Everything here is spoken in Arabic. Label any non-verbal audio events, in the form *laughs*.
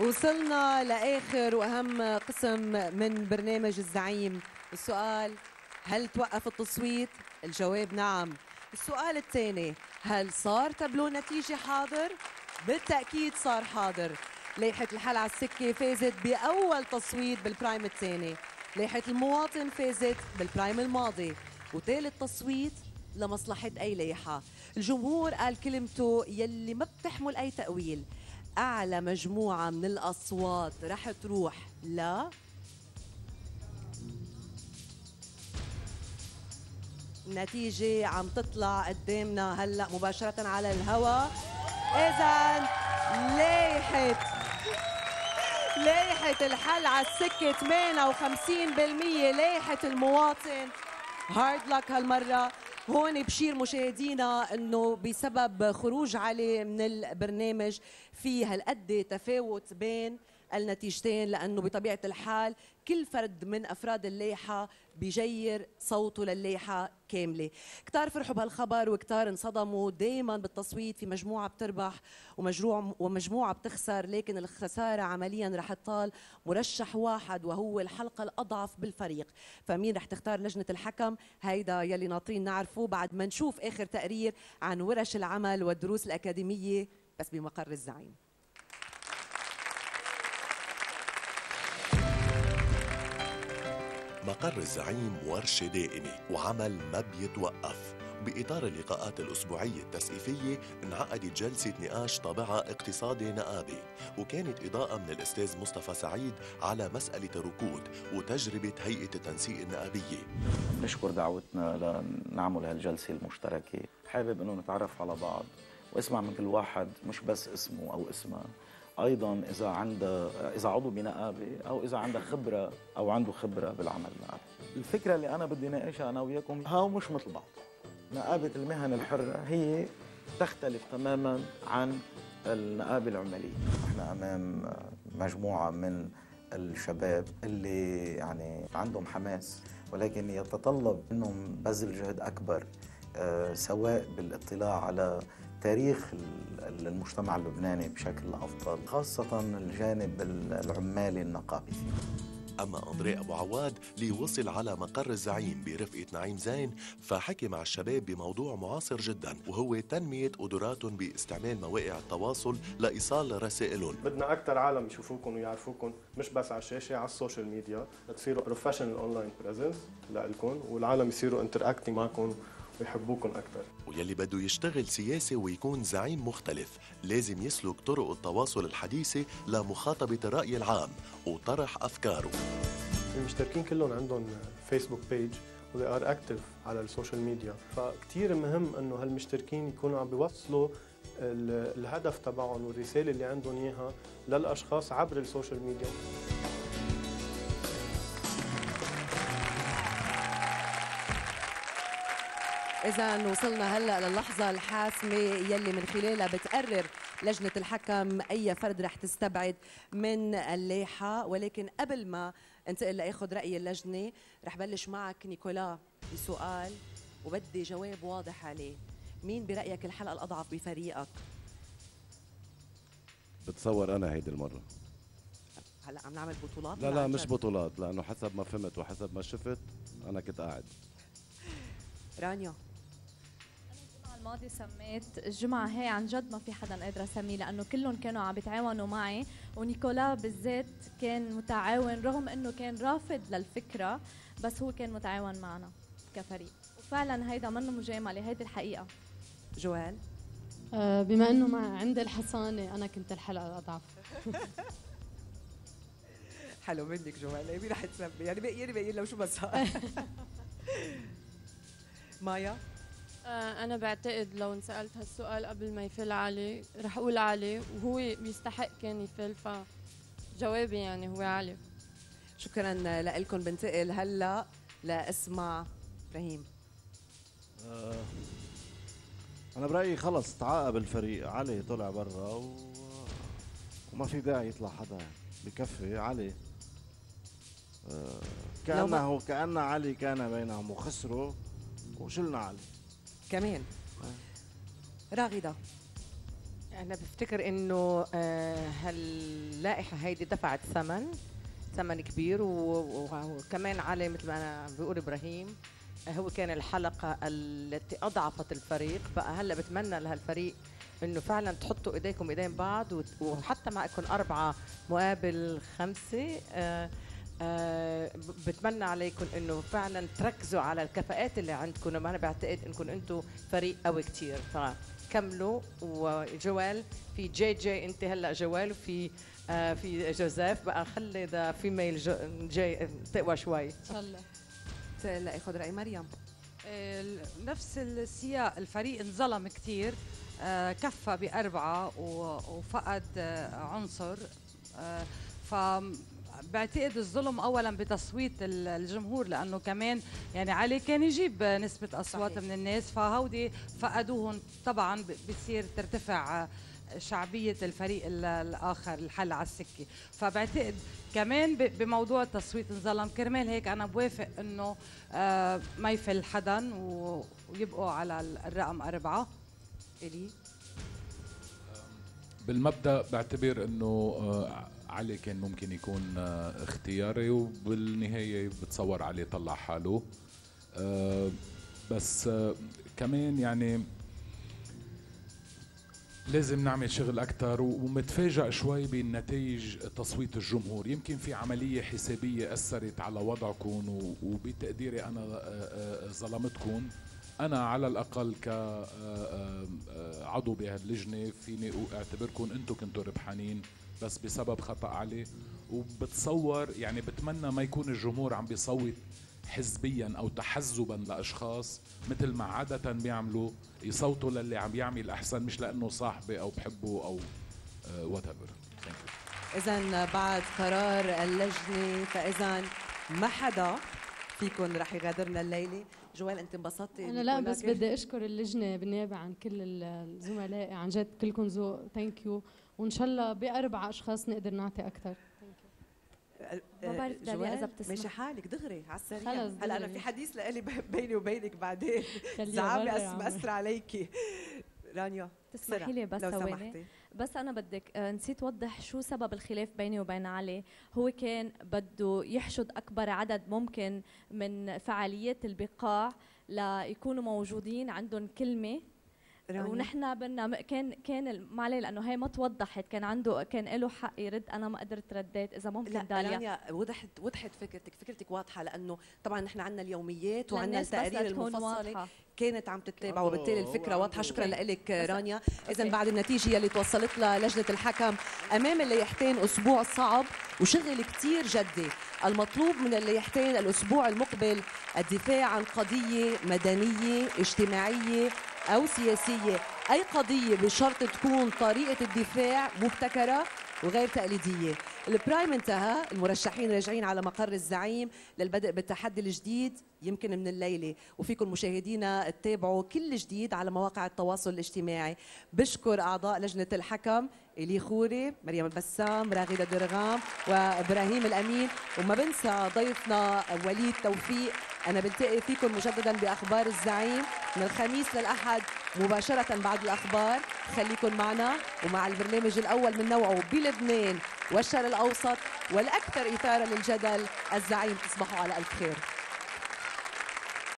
وصلنا لآخر وأهم قسم من برنامج الزعيم. السؤال هل توقف التصويت؟ الجواب نعم. السؤال الثاني هل صار تابلو نتيجة حاضر؟ بالتأكيد صار حاضر. لائحة الحل على السكة فازت بأول تصويت بال prime الثاني. لائحة المواطن فازت بال prime الماضي. وثالث تصويت لمصلحة أي لائحة. الجمهور قال كلمته يلي ما بتحمل أي تأويل. أعلى مجموعة من الأصوات. رح تروح لا النتيجة عم تطلع قدامنا هلأ مباشرة على الهواء إذا لائحة لائحة الحل على السكة 58% لائحة المواطن. هارد لك هالمرة. هون بشير مشاهدينا إنه بسبب خروج علي من البرنامج في هالقد تفاوت بين النتيجتين لأنه بطبيعة الحال كل فرد من أفراد اللائحه بجير صوته للائحه كاملة. كتار فرحوا بهالخبر وكتار انصدموا دائما بالتصويت في مجموعة بتربح ومجموعه ومجموعة بتخسر لكن الخسارة عمليا رح تطال مرشح واحد وهو الحلقة الأضعف بالفريق. فمين رح تختار لجنة الحكم؟ هيدا يلي ناطرين نعرفه بعد ما نشوف آخر تقرير عن ورش العمل والدروس الأكاديمية بس بمقر الزعيم. مقر الزعيم ورشة دائمة وعمل ما بيتوقف بإطار اللقاءات الأسبوعية التسقيفية انعقدت جلسة نقاش طابعها اقتصادي نقابي وكانت إضاءة من الأستاذ مصطفى سعيد على مسألة الركود وتجربة هيئة التنسيق النقابية. نشكر دعوتنا لنعمل هالجلسة المشتركة. حابب أنه نتعرف على بعض واسمع من كل واحد مش بس اسمه أو اسمها أيضا إذا عنده إذا عضو بنقابه أو إذا عنده خبرة أو عنده خبرة بالعمل. النقابي الفكرة اللي أنا بدي ناقشها أنا وياكم هاو مش مثل بعض. نقابة المهن الحرة هي تختلف تماما عن النقابة العمالية. إحنا أمام مجموعة من الشباب اللي يعني عندهم حماس ولكن يتطلب منهم بذل جهد أكبر آه، سواء بالاطلاع على تاريخ المجتمع اللبناني بشكل أفضل خاصة الجانب العمالي النقابي. أما أندري أبو عواد اللي وصل على مقر الزعيم برفقة نعيم زين فحكي مع الشباب بموضوع معاصر جدا وهو تنمية قدراتهم باستعمال مواقع التواصل لإيصال رسائلهم بدنا أكثر عالم يشوفوكم ويعرفوكم مش بس على الشاشة على ال social media لتصيروا professional online presence لكم والعالم يصيروا interacting معكم ويحبوكم أكثر ويلي بده يشتغل سياسي ويكون زعيم مختلف لازم يسلك طرق التواصل الحديثة لمخاطبة الرأي العام وطرح أفكاره. المشتركين كلهم عندهم Facebook page و they are active على ال social media فكتير مهم إنه هالمشتركين يكونوا عم بيوصلوا الهدف تبعهم والرسالة اللي عندهم إياها للأشخاص عبر السوشيال ميديا إذا وصلنا هلأ للحظة الحاسمة يلي من خلالها بتقرر لجنة الحكم أي فرد رح تستبعد من اللائحة ولكن قبل ما انتقل لآخذ رأي اللجنة رح بلش معك نيكولا بسؤال وبدي جواب واضح عليه. مين برأيك الحلقة الأضعف بفريقك؟ بتصور أنا هيدي المرة. هلأ عم نعمل بطولات؟ لا لا مش بطولات لأنه حسب ما فهمت وحسب ما شفت أنا كنت قاعد. رانيا. الماضي سميت الجمعة هي عن جد ما في حدا قادر أسميه لأنه كلهم كانوا عم بيتعاونوا معي ونيكولا بالذات كان متعاون رغم إنه كان رافض للفكرة بس هو كان متعاون معنا كفريق. وفعلا هيدا منه مجاملة هيدي الحقيقة. جوال؟ آه بما إنه ما عندي الحصانة أنا كنت الحلقة الأضعف *laughs* حلو منك جوال مين رح تسمي يعني باقي باقي لو شو بس *laughs* مايا؟ أنا بعتقد لو انسألت هالسؤال قبل ما يفل علي رح أقول علي وهو بيستحق كان يفل فجوابي يعني هو علي. شكرا لكم بنتقل هلأ لاسمع إبراهيم. آه أنا برأيي خلص تعاقب الفريق. علي طلع برا و... وما في داعي يطلع حدا بكفي. علي آه كانه كأن علي كان بينهم وخسروا وشلنا علي. كمان. راغدة. أنا بفتكر إنه آه، هاللائحة هيدي دفعت ثمن ثمن كبير وكمان علي مثل ما أنا بيقول إبراهيم آه، هو كان الحلقة التي أضعفت الفريق بقى هلا بتمنى لهالفريق إنه فعلا تحطوا إيديكم إيدين بعض وحتى معكم أربعة مقابل خمسة آه آه بتمنى عليكم إنه فعلا تركزوا على الكفاءات اللي عندكم وأنا بعتقد إنكم أنتم فريق قوي كتير. فكملوا. وجوال في جي جي أنت هلأ جوال وفي آه في جوزيف. بقى خلي ذا فيميل جي تقوى شوي. ان شاء الله لا خذ رأي مريم. ال- نفس السياق الفريق انظلم كثير كفى بأربعة و- وفقد آه، عنصر. آه، ف بعتقد الظلم اولا بتصويت ال- الجمهور لأنه كمان يعني علي كان يجيب نسبة أصوات صحيح. من الناس فهودي فقدوهم طبعا بصير ترتفع شعبية الفريق ال- الآخر الحل على السكة. فبعتقد كمان ب- بموضوع التصويت انظلم. كرمال هيك أنا بوافق إنه آه، ما يفل حدا ويبقوا على ال- الرقم أربعة. إلي؟ بالمبدأ بعتبر إنه آه، علي كان ممكن يكون آه، اختياري وبالنهاية بتصور علي طلع حاله. آه، بس آه، كمان يعني لازم نعمل شغل أكثر ومتفاجئ شوي بنتائج تصويت الجمهور. يمكن في عملية حسابية أثرت على وضعكم وبتقديري أنا آه، آه، ظلمتكم. أنا على الأقل كعضو بهاللجنة فيني أعتبركم أنتم كنتوا ربحانين. بس بسبب خطأ علي. وبتصور يعني بتمنى ما يكون الجمهور عم بيصوت حزبيا أو تحزبا لأشخاص مثل ما عادة بيعملوا يصوتوا للي عم يعمل أحسن مش لأنه صاحبي أو بحبه أو whatever اذا بعد قرار اللجنة فاذا ما حدا فيكم رح يغادرنا الليلة. جوال انت انبسطتي أنا لا بس بدي أشكر اللجنة بالنيابة عن كل الزملاء عن جد كلكم ذوق thank you وإن شاء الله بأربع أشخاص نقدر نعطي أكثر. ما بعرف داليا إذا بتسمح. ماشي حالك دغري على السريع. خلص هلا أنا. في حديث لإلي بيني وبينك بعدين. زعامي. مأثر عليكي. رانيا تسمحي لي بس لو سمحتي. بس أنا بدك آه، نسيت اوضح شو سبب الخلاف بيني وبين علي. هو كان بده يحشد أكبر عدد ممكن من فعاليات البقاع ليكونوا موجودين عندهم كلمة. رانيا. ونحن بدنا كان كان ما عليه لأنه هي ما توضحت. كان عنده كان له حق يرد أنا ما قدرت رديت إذا ممكن لا داليا. رانيا وضحت وضحت فكرتك. فكرتك واضحة لأنه طبعا نحن عندنا اليوميات وعندنا التقارير المفصلة. كانت عم تتابع وبالتالي الفكرة واضحة. شكرا لك رانيا. اذا. بعد النتيجة يلي توصلت لها لجنة الحكم أمام الليحتين أسبوع صعب وشغل كتير جدي. المطلوب من الليحتين الأسبوع المقبل الدفاع عن قضية مدنية اجتماعية أو سياسيه أي قضية بشرط تكون طريقة الدفاع مبتكرة وغير تقليدية. البرايم انتهى المرشحين راجعين على مقر الزعيم للبدء بالتحدي الجديد يمكن من الليلة. وفيكم مشاهدينا تتابعوا كل جديد على مواقع التواصل الاجتماعي. بشكر أعضاء لجنة الحكم إلي خوري مريم البسام راغدة درغام وإبراهيم الأمين. وما بنسى ضيفنا وليد توفيق أنا بلتقي فيكم مجددا بأخبار الزعيم. من الخميس للأحد مباشرة بعد الأخبار. خليكم معنا ومع البرنامج الأول من نوعه بلبنان والشرق الأوسط والأكثر إثارة للجدل. الزعيم تصبحوا على ألف خير.